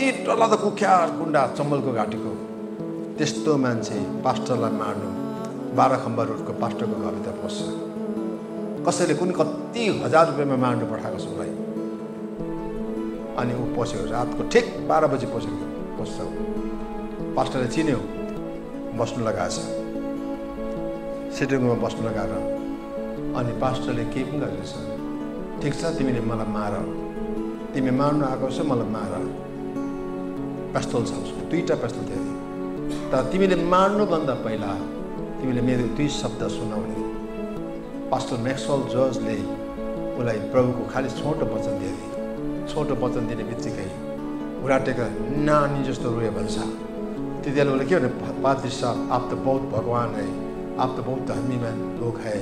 कति टल्लाद कुख्या कुण्डा चम्बलको घाँटीको? त्यस्तो मान्छे पास्टरलाई मार्नु बाह्र खम्बा रोडको पास्टरको घरभित्र पस्छ। कसैले कुनै कति हजार रुपियाँमा मार्नु पठाएको छ उसलाई? अनि ऊ पस्यो रातको ठिक बाह्र बजी पस्यो पस्छ। पास्टरले चिन्यो बस्नु लगाएछ। सिटिङ रुममा बस्नु लगाएर। अनि पास्टरले केही पनि गरेछ ठिक छ तिमीले मलाई मार। तिमी मार्नु आएको छ मलाई मार। पेस्तोल छ उसको दुईवटा पेस्तोल थियो अरे। तर तिमीले मार्नुभन्दा पहिला तिमीले मेरो दुई शब्द सुनाउने पास्टर म्याक्सवेल जजले उसलाई प्रभुको खालि छोटो वचन दिए। छोटो वचन दिने बित्तिकै उराटेका नानी जस्तो रोयो भन्छ त्यति बेला उसले के भने पाद्री आप त बहुत भगवान् है आप त बहुत धर्मी मान लोक है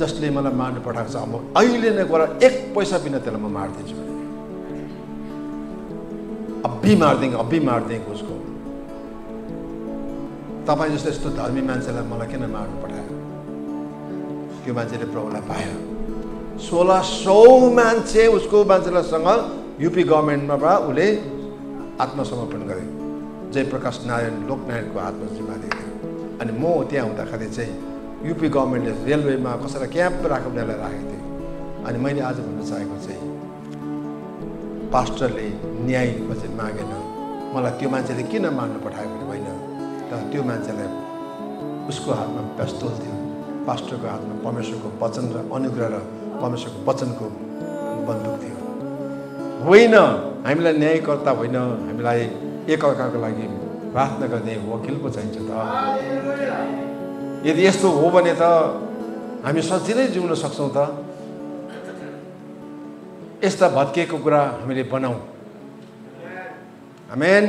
जसले मलाई मार्नु पठाएको छ म अहिले नै गएर एक पैसा बिना त्यसलाई म मारिदिन्छु अब्बी मारिदिएको अब्बी मारिदिएको उसको तपाईँ जस्तो यस्तो धर्मी मान्छेलाई मलाई किन मार्नु पठायो त्यो मान्छेले प्रभुलाई पायो सोह्र सौ मान्छे उसको मान्छेलाईसँग युपी गभर्मेन्टमा उसले आत्मसमर्पण गरे जयप्रकाश नारायण लोकनारायणको हातमा जिम्मा दिएको अनि म त्यहाँ हुँदाखेरि चाहिँ युपी गभर्मेन्टले रेलवेमा कसैलाई क्याम्प राख्नेलाई राखेको थियो अनि मैले आज भन्न चाहेको चाहिँ पास्टरले न्याय पछि मागेन। मलाई त्यो मान्छेले किन मार्नु पठाएको होइन। तर त्यो मान्छेलाई उसको हातमा पेस्तोल थियो। पास्टरको हातमा परमेश्वरको वचन र अनुग्रह र परमेश्वरको वचनको बन्दुक थियो। होइन हामीलाई न्यायकर्ता होइन। हामीलाई एकअर्काको लागि प्रार्थना गर्ने वकिल पो चाहिन्छ त। यदि यस्तो हो भने त हामी सजिलै जिउन सक्छौँ त। यस्ता भत्किएको कुरा हामीले बनाऊ आमेन